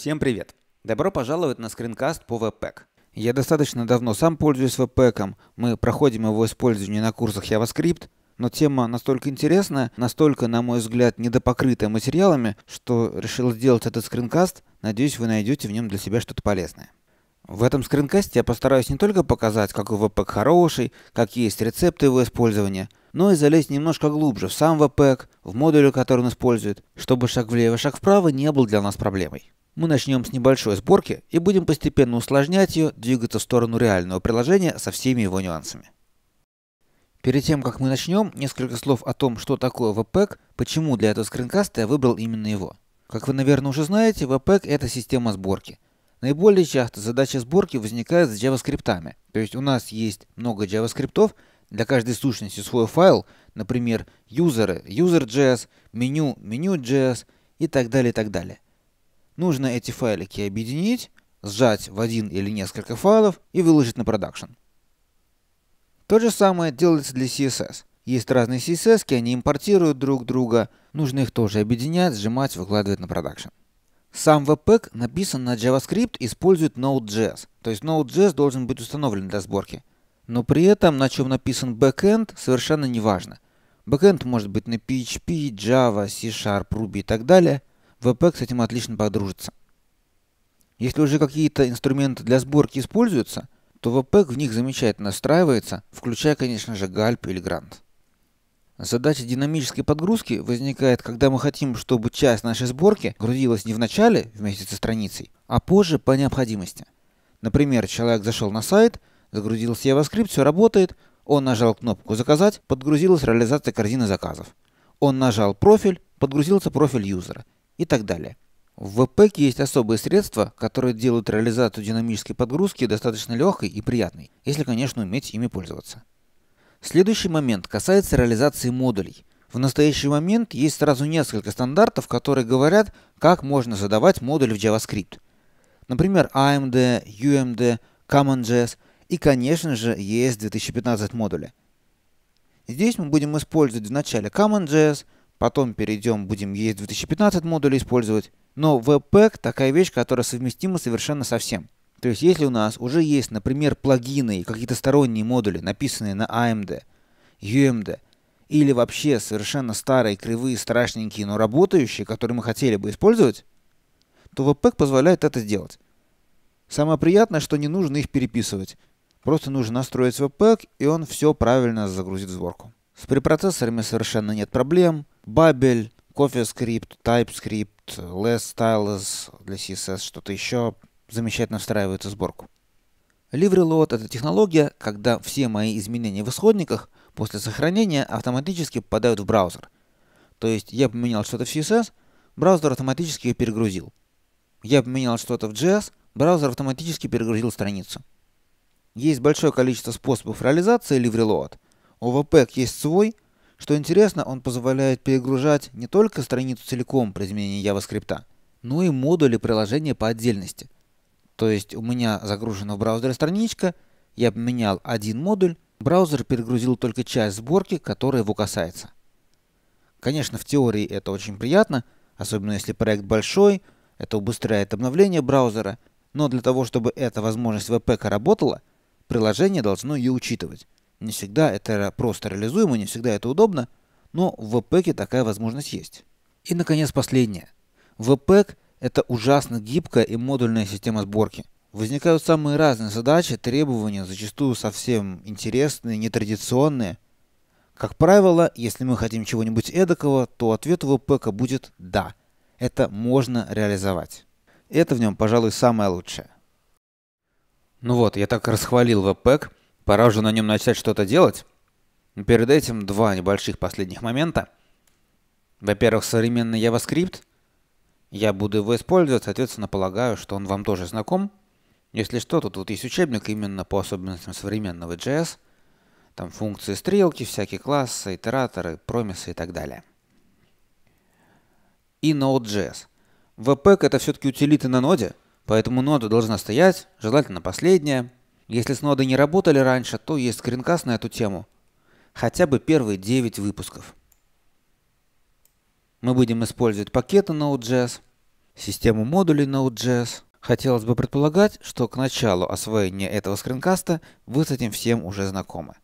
Всем привет! Добро пожаловать на скринкаст по Webpack. Я достаточно давно сам пользуюсь Webpack, мы проходим его использование на курсах JavaScript, но тема настолько интересная, настолько, на мой взгляд, недопокрытая материалами, что решил сделать этот скринкаст. Надеюсь, вы найдете в нем для себя что-то полезное. В этом скринкасте я постараюсь не только показать, какой Webpack хороший, какие есть рецепты его использования, но и залезть немножко глубже в сам Webpack, в модуле, который он использует, чтобы шаг влево, шаг вправо не был для нас проблемой. Мы начнем с небольшой сборки и будем постепенно усложнять ее, двигаться в сторону реального приложения со всеми его нюансами. Перед тем, как мы начнем, несколько слов о том, что такое Webpack, почему для этого скринкаста я выбрал именно его. Как вы, наверное, уже знаете, Webpack – это система сборки. Наиболее часто задача сборки возникает с JavaScript. То есть у нас есть много JavaScript, для каждой сущности свой файл, например, user, user.js, меню, menu.js и так далее, и так далее. Нужно эти файлики объединить, сжать в один или несколько файлов и выложить на продакшн. То же самое делается для CSS. Есть разные CSS, они импортируют друг друга, нужно их тоже объединять, сжимать, выкладывать на продакшн. Сам Webpack написан на JavaScript использует Node.js, то есть Node.js должен быть установлен для сборки. Но при этом, на чем написан backend, совершенно не важно. Backend может быть на PHP, Java, C-Sharp, Ruby и так далее. Webpack с этим отлично подружится. Если уже какие-то инструменты для сборки используются, то Webpack в них замечательно встраивается, включая, конечно же, Gulp или Grant. Задача динамической подгрузки возникает, когда мы хотим, чтобы часть нашей сборки грузилась не в начале вместе со страницей, а позже по необходимости. Например, человек зашел на сайт, загрузился JavaScript, все работает, он нажал кнопку «Заказать», подгрузилась реализация корзины заказов. Он нажал «Профиль», подгрузился профиль юзера и так далее. В Webpack есть особые средства, которые делают реализацию динамической подгрузки достаточно легкой и приятной, если, конечно, уметь ими пользоваться. Следующий момент касается реализации модулей. В настоящий момент есть сразу несколько стандартов, которые говорят, как можно задавать модули в JavaScript. Например, AMD, UMD, CommonJS и, конечно же, ES 2015 модули. Здесь мы будем использовать вначале CommonJS, потом перейдем, будем ES 2015 модули использовать, но Webpack такая вещь, которая совместима совершенно со всем. То есть, если у нас уже есть, например, плагины и какие-то сторонние модули, написанные на AMD, UMD, или вообще совершенно старые, кривые, страшненькие, но работающие, которые мы хотели бы использовать, то Webpack позволяет это сделать. Самое приятное, что не нужно их переписывать. Просто нужно настроить Webpack, и он все правильно загрузит в сборку. С препроцессорами совершенно нет проблем. Babel, CoffeeScript, TypeScript, Less Stylus для CSS, что-то еще замечательно встраивается в сборку. LivreLoad – это технология, когда все мои изменения в исходниках после сохранения автоматически попадают в браузер. То есть я поменял что-то в CSS, браузер автоматически ее перегрузил. Я поменял что-то в JS, браузер автоматически перегрузил страницу. Есть большое количество способов реализации LivreLoad. У Webpack есть свой – что интересно, он позволяет перегружать не только страницу целиком при изменении JavaScript, но и модули приложения по отдельности. То есть у меня загружена в браузере страничка, я поменял один модуль, браузер перегрузил только часть сборки, которая его касается. Конечно, в теории это очень приятно, особенно если проект большой, это убыстряет обновление браузера, но для того, чтобы эта возможность Webpack работала, приложение должно ее учитывать. Не всегда это просто реализуемо, не всегда это удобно, но в Webpack такая возможность есть. И, наконец, последнее. Webpack – это ужасно гибкая и модульная система сборки. Возникают самые разные задачи, требования, зачастую совсем интересные, нетрадиционные. Как правило, если мы хотим чего-нибудь эдакого, то ответ Webpack будет «да». Это можно реализовать. Это в нем, пожалуй, самое лучшее. Ну вот, я так расхвалил Webpack – Пора уже на нем начать что-то делать. Перед этим два небольших последних момента. Во-первых, современный JavaScript. Я буду его использовать, соответственно, полагаю, что он вам тоже знаком. Если что, тут вот есть учебник именно по особенностям современного JS. Там функции стрелки, всякие классы, итераторы, промисы и так далее. И Node.js. Webpack это все-таки утилиты на ноде, поэтому нода должна стоять, желательно последняя, если с нодой не работали раньше, то есть скринкаст на эту тему. Хотя бы первые 9 выпусков. Мы будем использовать пакеты Node.js. систему модулей Node.js. Хотелось бы предполагать, что к началу освоения этого скринкаста вы с этим всем уже знакомы.